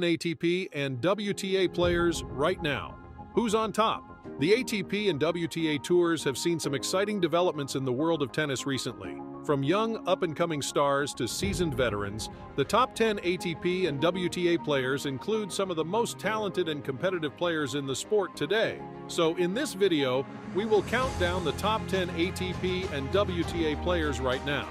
10 ATP and WTA players right now. Who's on top? The ATP and WTA tours have seen some exciting developments in the world of tennis recently. From young, up-and-coming stars to seasoned veterans, the top 10 ATP and WTA players include some of the most talented and competitive players in the sport today. So in this video, we will count down the top 10 ATP and WTA players right now.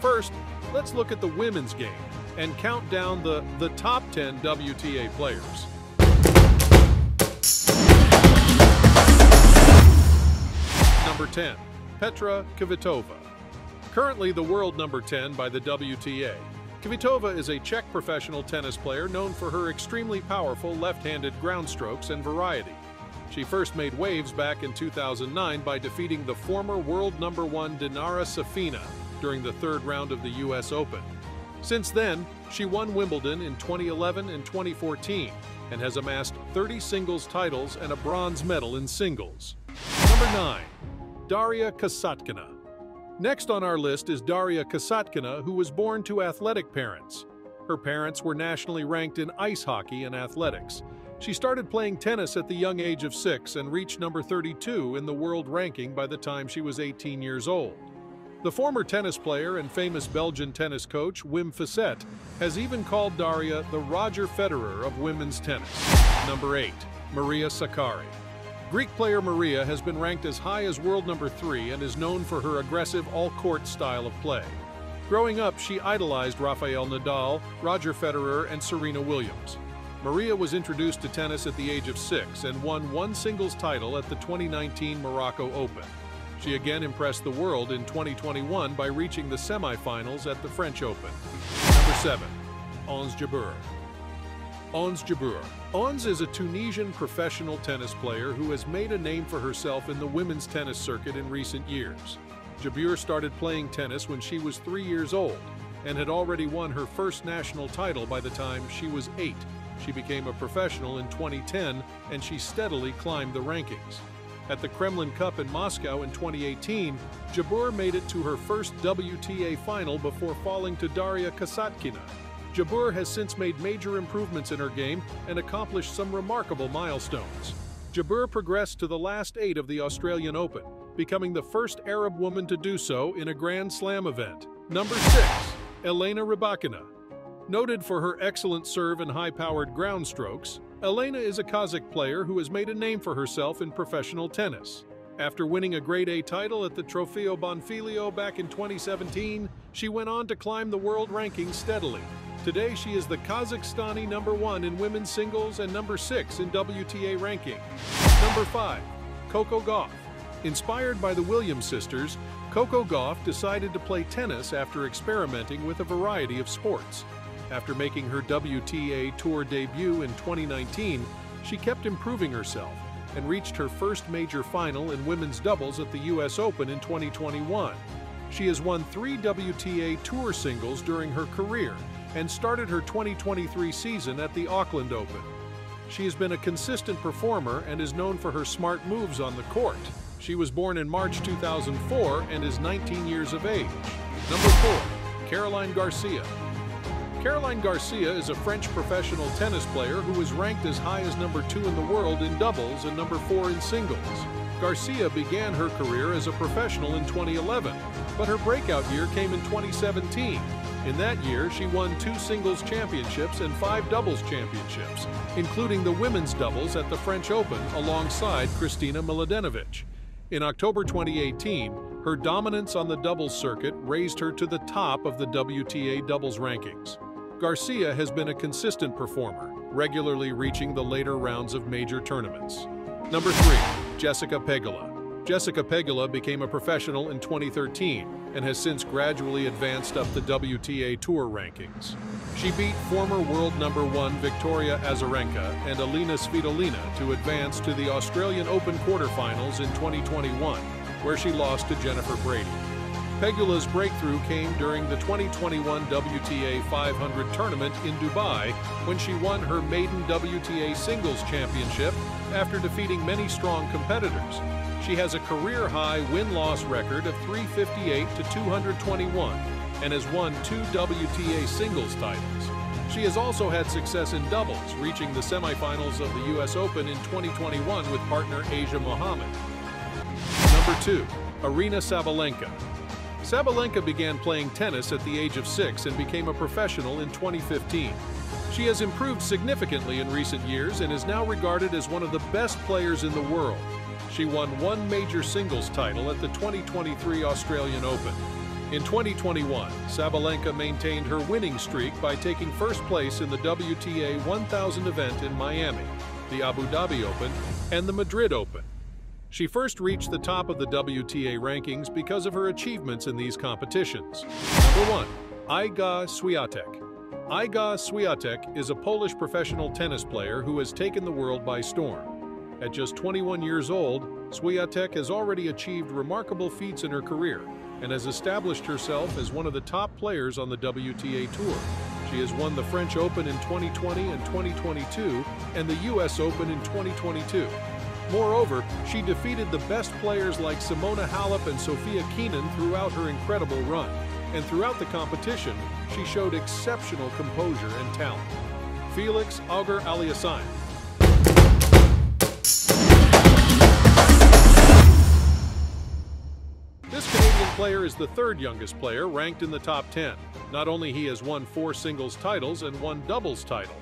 First, let's look at the women's game and count down the, the top 10 WTA players. Number 10. Petra Kvitova. Currently the world number 10 by the WTA. Kvitova is a Czech professional tennis player known for her extremely powerful left-handed ground strokes and variety. She first made waves back in 2009 by defeating the former world number one Dinara Safina during the third round of the US Open. Since then, she won Wimbledon in 2011 and 2014 and has amassed 30 singles titles and a bronze medal in singles. Number 9. Daria Kasatkina. Next on our list is Daria Kasatkina, who was born to athletic parents. Her parents were nationally ranked in ice hockey and athletics. She started playing tennis at the young age of six and reached number 32 in the world ranking by the time she was 18 years old. The former tennis player and famous Belgian tennis coach Wim Fissette has even called Daria the Roger Federer of women's tennis. Number 8. Maria Sakkari Greek player Maria has been ranked as high as world number 3 and is known for her aggressive all-court style of play. Growing up, she idolized Rafael Nadal, Roger Federer, and Serena Williams. Maria was introduced to tennis at the age of six and won one singles title at the 2019 Morocco Open. She again impressed the world in 2021 by reaching the semifinals at the French Open. Number 7. Ons Jabeur Ons Jabeur. Ons is a Tunisian professional tennis player who has made a name for herself in the women's tennis circuit in recent years. Jabeur started playing tennis when she was three years old and had already won her first national title by the time she was eight. She became a professional in 2010 and she steadily climbed the rankings. At the Kremlin Cup in Moscow in 2018, Jabeur made it to her first WTA final before falling to Daria Kasatkina. Jabeur has since made major improvements in her game and accomplished some remarkable milestones. Jabeur progressed to the last eight of the Australian Open, becoming the first Arab woman to do so in a Grand Slam event. Number 6. Elena Rybakina Noted for her excellent serve and high-powered ground strokes, Elena is a Kazakh player who has made a name for herself in professional tennis. After winning a Grade A title at the Trofeo Bonfiglio back in 2017, she went on to climb the world rankings steadily. Today, she is the Kazakhstani number one in women's singles and number six in WTA ranking. Number five, Coco Gauff. Inspired by the Williams sisters, Coco Gauff decided to play tennis after experimenting with a variety of sports. After making her WTA Tour debut in 2019, she kept improving herself and reached her first major final in women's doubles at the US Open in 2021. She has won three WTA Tour singles during her career and started her 2023 season at the Auckland Open. She has been a consistent performer and is known for her smart moves on the court. She was born in March 2004 and is 19 years of age. Number 4. Caroline Garcia Caroline Garcia is a French professional tennis player who was ranked as high as number two in the world in doubles and number four in singles. Garcia began her career as a professional in 2011, but her breakout year came in 2017. In that year, she won two singles championships and five doubles championships, including the women's doubles at the French Open alongside Kristina Mladenovic. In October 2018, her dominance on the doubles circuit raised her to the top of the WTA doubles rankings. Garcia has been a consistent performer, regularly reaching the later rounds of major tournaments. Number 3. Jessica Pegula Jessica Pegula became a professional in 2013 and has since gradually advanced up the WTA Tour rankings. She beat former world number one Victoria Azarenka and Alina Svitolina to advance to the Australian Open quarterfinals in 2021, where she lost to Jennifer Brady. Pegula's breakthrough came during the 2021 WTA 500 tournament in Dubai when she won her maiden WTA singles championship after defeating many strong competitors. She has a career-high win-loss record of 358 to 221 and has won two WTA singles titles. She has also had success in doubles, reaching the semifinals of the US Open in 2021 with partner Asia Muhammad. Number 2. Aryna Sabalenka. Sabalenka began playing tennis at the age of six and became a professional in 2015. She has improved significantly in recent years and is now regarded as one of the best players in the world. She won one major singles title at the 2023 Australian Open. In 2021, Sabalenka maintained her winning streak by taking first place in the WTA 1000 event in Miami, the Abu Dhabi Open, and the Madrid Open. She first reached the top of the WTA rankings because of her achievements in these competitions. Number 1. Iga Swiatek Iga Swiatek is a Polish professional tennis player who has taken the world by storm. At just 21 years old, Swiatek has already achieved remarkable feats in her career, and has established herself as one of the top players on the WTA Tour. She has won the French Open in 2020 and 2022 and the US Open in 2022. Moreover, she defeated the best players like Simona Halep and Sofia Kenin throughout her incredible run. And throughout the competition, she showed exceptional composure and talent. Felix Auger Aliassime This Canadian player is the third youngest player ranked in the top 10. Not only he has won four singles titles and one doubles title,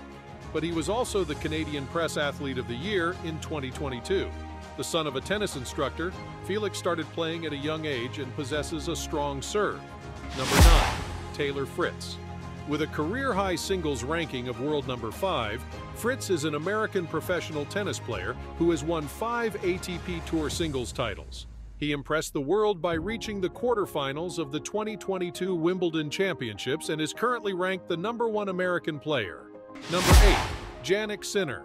but he was also the Canadian Press Athlete of the Year in 2022. The son of a tennis instructor, Felix started playing at a young age and possesses a strong serve. Number 9. Taylor Fritz. With a career-high singles ranking of world number 5, Fritz is an American professional tennis player who has won five ATP Tour singles titles. He impressed the world by reaching the quarterfinals of the 2022 Wimbledon Championships and is currently ranked the number one American player. Number 8. Jannik Sinner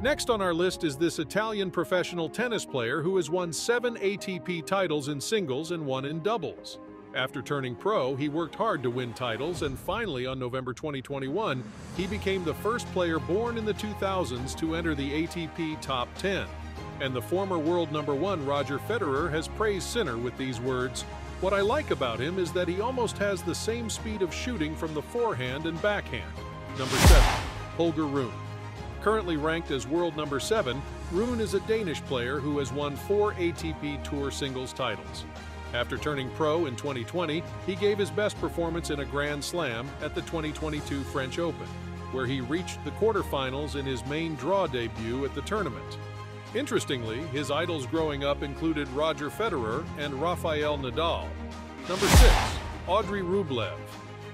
Next on our list is this Italian professional tennis player who has won seven ATP titles in singles and one in doubles. After turning pro, he worked hard to win titles, and finally, on November 2021, he became the first player born in the 2000s to enter the ATP Top 10 and the former world number one Roger Federer has praised Sinner with these words, What I like about him is that he almost has the same speed of shooting from the forehand and backhand. Number 7. Holger Rune Currently ranked as world number 7, Rune is a Danish player who has won four ATP Tour singles titles. After turning pro in 2020, he gave his best performance in a Grand Slam at the 2022 French Open, where he reached the quarterfinals in his main draw debut at the tournament. Interestingly, his idols growing up included Roger Federer and Rafael Nadal. Number 6. Andrey Rublev.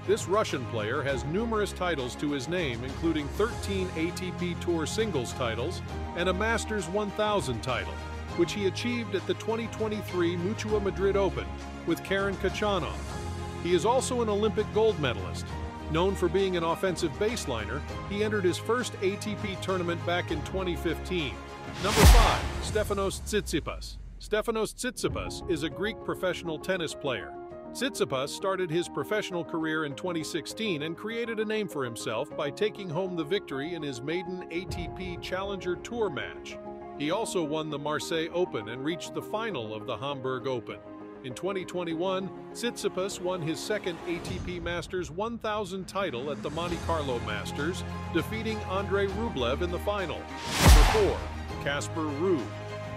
This Russian player has numerous titles to his name, including 13 ATP Tour singles titles and a Masters 1000 title, which he achieved at the 2023 Mutua Madrid Open with Karen Khachanov. He is also an Olympic gold medalist. Known for being an offensive baseliner, he entered his first ATP tournament back in 2015 Number 5. Stefanos Tsitsipas Stefanos Tsitsipas is a Greek professional tennis player. Tsitsipas started his professional career in 2016 and created a name for himself by taking home the victory in his maiden ATP Challenger Tour match. He also won the Marseille Open and reached the final of the Hamburg Open. In 2021, Tsitsipas won his second ATP Masters 1000 title at the Monte Carlo Masters, defeating Andrey Rublev in the final. Number 4. Casper Ruud.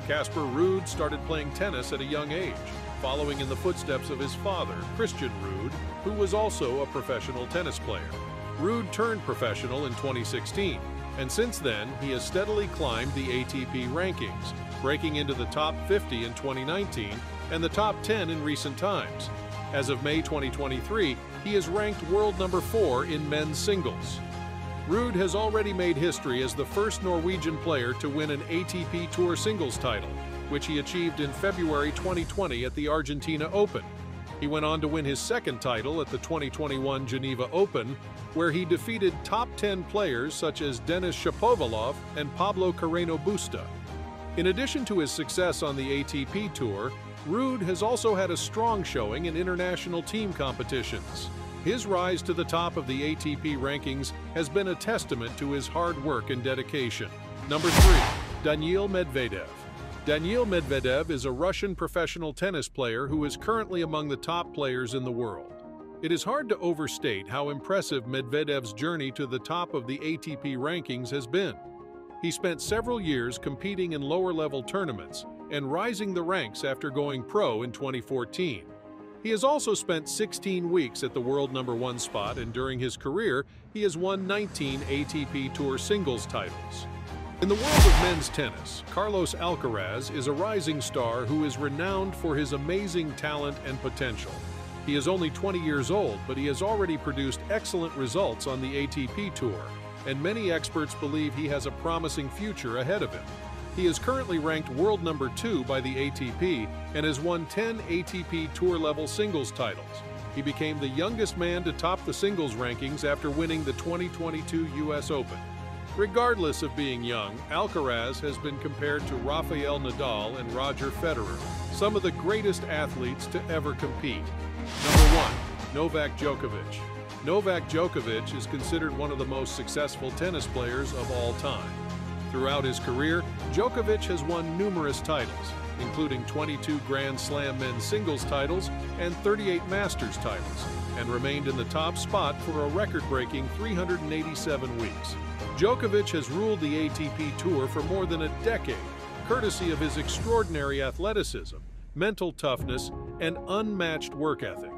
Casper Ruud started playing tennis at a young age, following in the footsteps of his father, Christian Ruud, who was also a professional tennis player. Ruud turned professional in 2016, and since then he has steadily climbed the ATP rankings, breaking into the top 50 in 2019 and the top 10 in recent times. As of May 2023, he is ranked world number 4 in men's singles. Ruud has already made history as the first Norwegian player to win an ATP Tour singles title, which he achieved in February 2020 at the Argentina Open. He went on to win his second title at the 2021 Geneva Open, where he defeated top 10 players such as Denis Shapovalov and Pablo Carreno Busta. In addition to his success on the ATP Tour, Ruud has also had a strong showing in international team competitions. His rise to the top of the ATP rankings has been a testament to his hard work and dedication. Number 3. Daniil Medvedev Daniil Medvedev is a Russian professional tennis player who is currently among the top players in the world. It is hard to overstate how impressive Medvedev's journey to the top of the ATP rankings has been. He spent several years competing in lower-level tournaments and rising the ranks after going pro in 2014. He has also spent 16 weeks at the world number one spot and during his career, he has won 19 ATP Tour singles titles. In the world of men's tennis, Carlos Alcaraz is a rising star who is renowned for his amazing talent and potential. He is only 20 years old, but he has already produced excellent results on the ATP Tour, and many experts believe he has a promising future ahead of him. He is currently ranked world number two by the ATP and has won 10 ATP Tour level singles titles. He became the youngest man to top the singles rankings after winning the 2022 US Open. Regardless of being young, Alcaraz has been compared to Rafael Nadal and Roger Federer, some of the greatest athletes to ever compete. Number 1. Novak Djokovic Novak Djokovic is considered one of the most successful tennis players of all time. Throughout his career, Djokovic has won numerous titles, including 22 Grand Slam men's singles titles and 38 Masters titles, and remained in the top spot for a record-breaking 387 weeks. Djokovic has ruled the ATP Tour for more than a decade, courtesy of his extraordinary athleticism, mental toughness, and unmatched work ethic.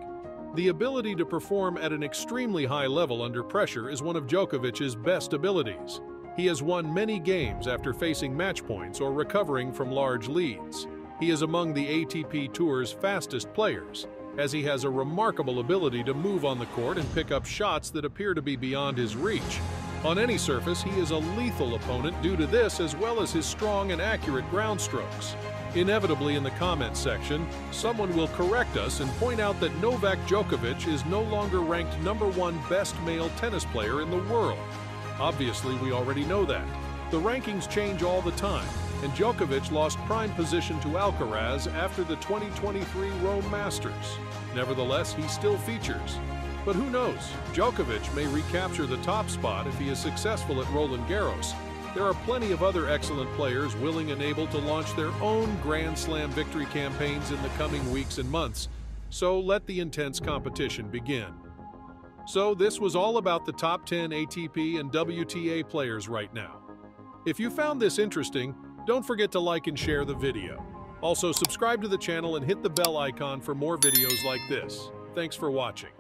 The ability to perform at an extremely high level under pressure is one of Djokovic's best abilities. He has won many games after facing match points or recovering from large leads. He is among the ATP Tour's fastest players, as he has a remarkable ability to move on the court and pick up shots that appear to be beyond his reach. On any surface, he is a lethal opponent due to this as well as his strong and accurate ground strokes. Inevitably in the comments section, someone will correct us and point out that Novak Djokovic is no longer ranked number one best male tennis player in the world. Obviously, we already know that. The rankings change all the time, and Djokovic lost prime position to Alcaraz after the 2023 Rome Masters. Nevertheless, he still features. But who knows, Djokovic may recapture the top spot if he is successful at Roland Garros. There are plenty of other excellent players willing and able to launch their own Grand Slam victory campaigns in the coming weeks and months, so let the intense competition begin. So this was all about the top 10 ATP and WTA players right now. If you found this interesting, don't forget to like and share the video. Also, subscribe to the channel and hit the bell icon for more videos like this. Thanks for watching.